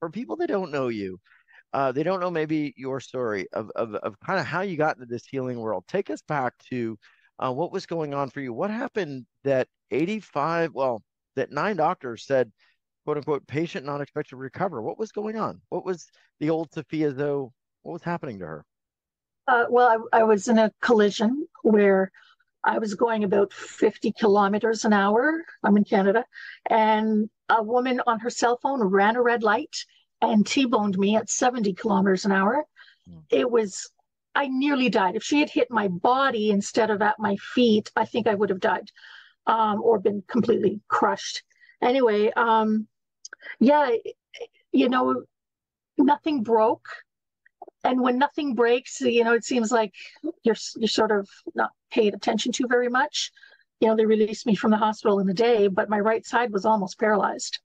for people that don't know you, uh, they don't know maybe your story of, of, of kind of how you got into this healing world. Take us back to uh, what was going on for you. What happened that 85, well, that nine doctors said, quote unquote, patient not expected to recover. What was going on? What was the old Sophia though? What was happening to her? Uh, well, I, I was in a collision where I was going about 50 kilometers an hour. I'm in Canada. And a woman on her cell phone ran a red light and T-boned me at 70 kilometers an hour. Mm. It was, I nearly died. If she had hit my body instead of at my feet, I think I would have died um, or been completely crushed. Anyway, um, yeah, you know, nothing broke. And when nothing breaks, you know, it seems like you're you're sort of not paid attention to very much. You know, they released me from the hospital in the day, but my right side was almost paralyzed.